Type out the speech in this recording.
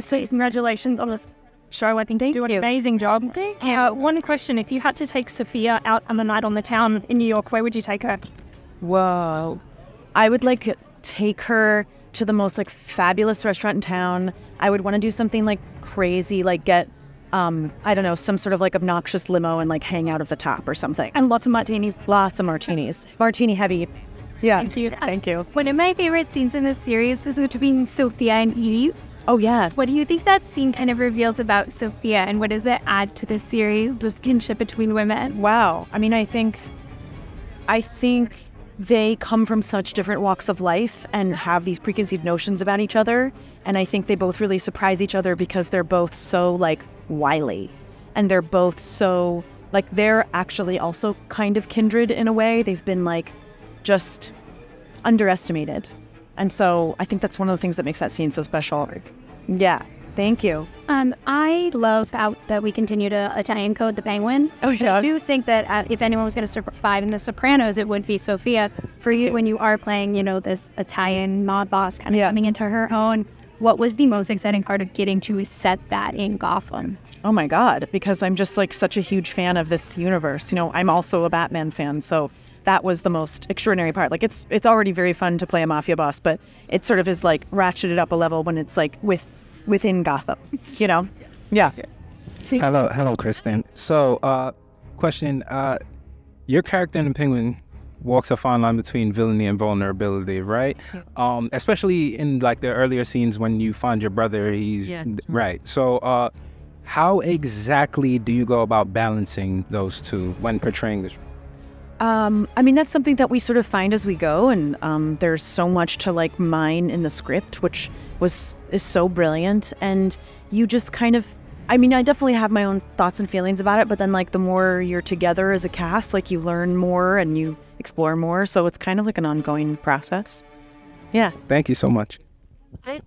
So congratulations on this show. I think you do an amazing job. Thank Uh, one question: If you had to take Sofia out on the night on the town in New York, where would you take her? Whoa. I would like take her to the most like fabulous restaurant in town. I would want to do something like crazy, like get um, I don't know, some sort of like obnoxious limo and like hang out of the top or something. And lots of martinis. Lots of martinis. Martini heavy. Yeah. Thank you. Thank you. One of my favorite scenes in this series is between Sofia and Eve. Oh yeah. What do you think that scene kind of reveals about Sofia, and what does it add to the series, this kinship between women? Wow. I mean, I think, I think they come from such different walks of life and have these preconceived notions about each other. And I think they both really surprise each other because they're both so like wily, and they're both so like they're actually also kind of kindred in a way. They've been like just underestimated. And so I think that's one of the things that makes that scene so special. Yeah. Thank you. Um, I love how that we continue to Italian code the penguin. Oh, yeah. I do think that uh, if anyone was going to survive in The Sopranos, it would be Sofia. For you, when you are playing, you know, this Italian mob boss kind of Yeah. coming into her own, what was the most exciting part of getting to set that in Gotham? Oh my God, because I'm just like such a huge fan of this universe. You know, I'm also a Batman fan, so that was the most extraordinary part. Like it's it's already very fun to play a mafia boss, but it sort of is like ratcheted up a level when it's like with within Gotham, you know? Yeah. Hello, hello, Cristin. So, uh, question: uh, Your character in the Penguin walks a fine line between villainy and vulnerability, right? Um, especially in like the earlier scenes when you find your brother. He's Yes. right. So, uh, how exactly do you go about balancing those two when portraying this? Um, I mean, that's something that we sort of find as we go, and um, there's so much to like mine in the script, which was is so brilliant. And you just kind of, I mean, I definitely have my own thoughts and feelings about it, but then like the more you're together as a cast, like you learn more and you explore more. So it's kind of like an ongoing process. Yeah. Thank you so much. I,